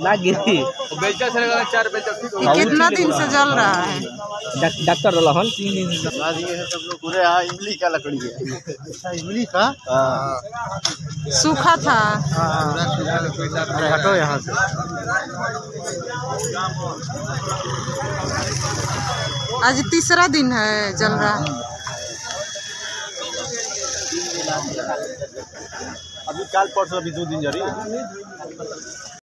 बेलचा ठीक ये कितना दिन से जल रहा है? डॉक्टर रहन तीन दिन दिए हैं। पूरे इमली का लकड़ी है। अच्छा इमली का? हाँ सूखा था। अरे हटो यहाँ से। आज तीसरा दिन है जल रहा। है अभी काल परसों अभी दो दिन जा रही है।